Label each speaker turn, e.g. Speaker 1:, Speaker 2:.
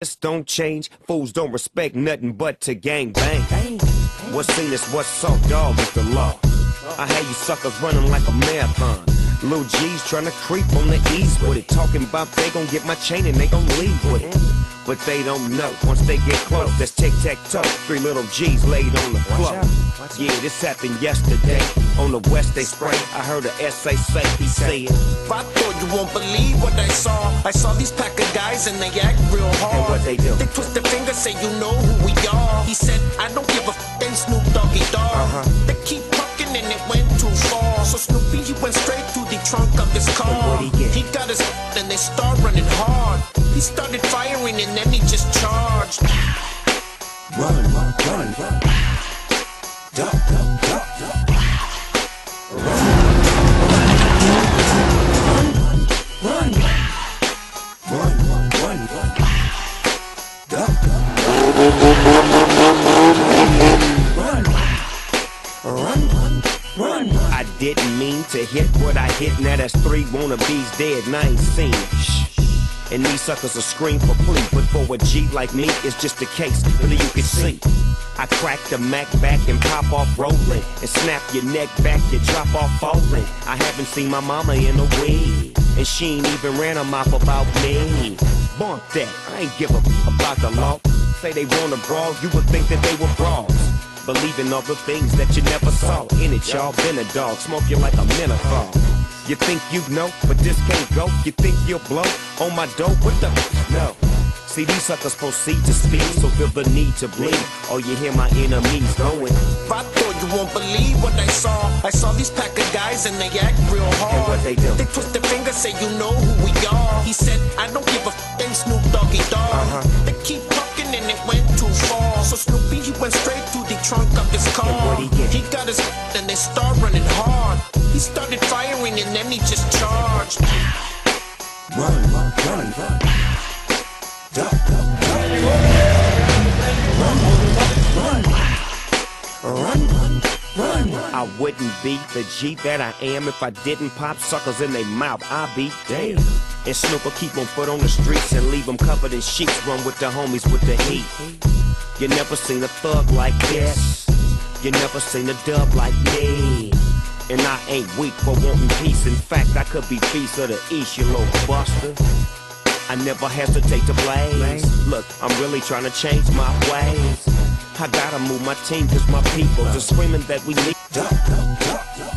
Speaker 1: This don't change. Fools don't respect nothing but to gang bang. What's seen is what's saw, dog is the law. I had you suckers running like a marathon. Lil G's trying to creep on the ease with it. Talking about they gon' get my chain and they gon' leave with it. But they don't know. Once they get close, that's tic tac toe. Three little G's laid on the floor. Yeah, this happened yesterday. On the west they spray. I heard a SA say he said.
Speaker 2: I thought you won't believe what I saw. I saw these pack of guys and they act real hard.
Speaker 1: And what they do?
Speaker 2: They twist their fingers, say you know who we are. They start running hard. He started firing and then he just charged.
Speaker 3: Run, run, run,
Speaker 1: didn't mean to hit what I hit. Now that's three wannabes dead and I ain't seen. Shh. And these suckers are scream for plea. But for a G like me, it's just a case. Really, you can see. I crack the Mac back and pop off rolling. And snap your neck back, you drop off falling. I haven't seen my mama in a week. And she ain't even ran her mouth about me. Bump that, I ain't give a about the law. Say they wanna brawl, you would think that they were brawls. Believing all the things that you never saw. In it, y'all been a dog, smoking like a menthol. You think you know, but this can't go. You think you'll blow on my dope? What the? No. See, these suckers proceed to speak, so feel the need to bleed. Oh, you hear my enemies going.
Speaker 2: I thought you won't believe what I saw. I saw these pack of guys and they act real hard.
Speaker 1: And what they do?
Speaker 2: They twist their fingers, say you know who we are. He said, I don't give a f then Snoop Doggy Dogg.
Speaker 1: Uh-huh.
Speaker 2: They keep and it went too far. So Snoopy, he went straight to the trunk of his car.
Speaker 1: And he?
Speaker 2: He got his and they start running hard. He started firing and then he just charged.
Speaker 3: Run, run, run, run. Duck, duck, duck. Run, run, run, run, run, run.
Speaker 1: I wouldn't be the G that I am if I didn't pop suckers in their mouth. I'd be damn. And Snoop will keep on foot on the streets and leave them covered in sheets. Run with the homies with the heat. You never seen a thug like this. You never seen a dub like me. And I ain't weak for wanting peace. In fact, I could be peace of the east, you little buster. I never hesitate to blaze. Look, I'm really trying to change my ways. I gotta move my team, cause my people just screaming that we need.
Speaker 3: Duck, duck, duck.